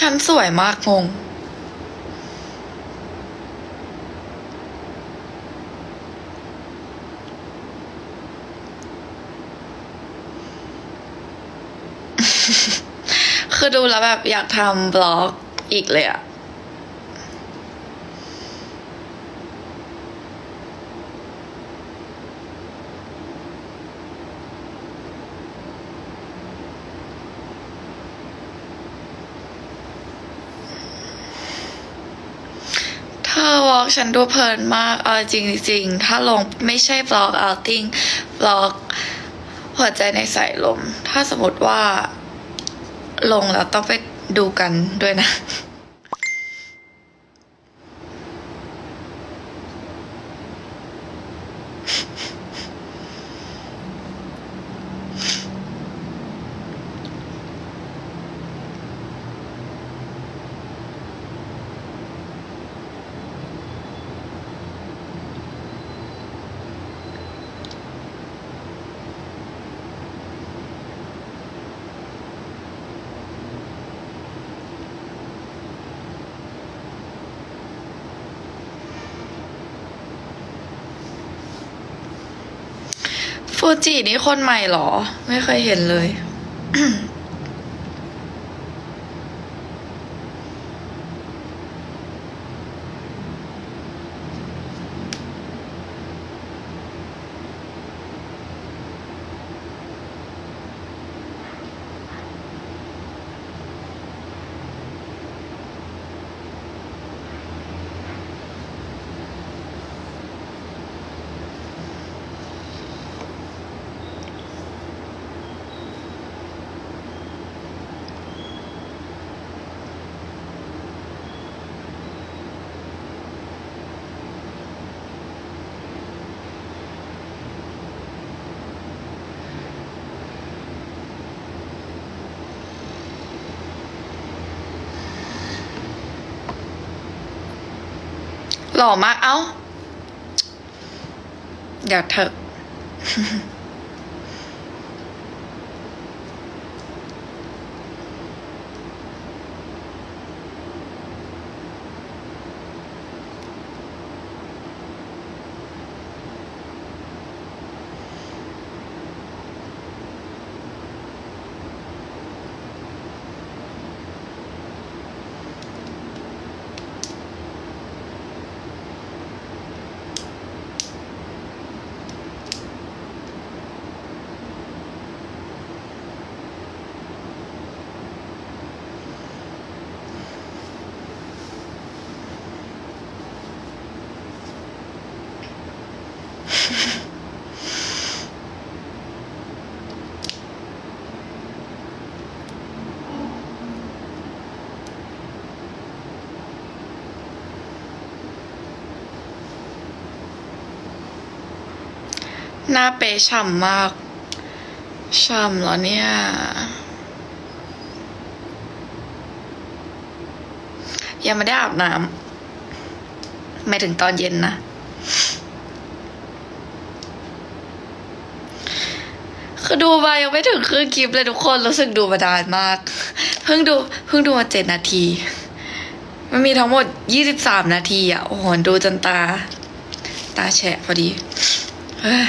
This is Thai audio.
ฉันสวยมากงง คือดูแล้วแบบอยากทำบล็อกอีกเลยอะ อวอล์กฉันดูเพลินมากเอาจริงๆถ้าลงไม่ใช่บล็อกเอาติ้งบล็อกหัวใจในสายลม ถ้าสมมติว่าลงแล้วต้องไปดูกันด้วยนะ จินี่คนใหม่เหรอ ไม่เคยเห็นเลย หล่อมากเอ้า อย่าเถอะ หน้าเป๊ะฉ่ำมาก ฉ่ำเหรอเนี่ย ยังไม่ได้อาบน้ำไม่ถึงตอนเย็นนะ คือดูมายังไม่ถึงครึ่งคลิปเลยทุกคน รู้สึกดูมานานมาก เพิ่งดูเพิ่งดูมาเจ็ดนาที มันมีทั้งหมดยี่สิบสามนาทีอะ โอ้โห ดูจนตา ตาแฉะพอดีเฮ้ย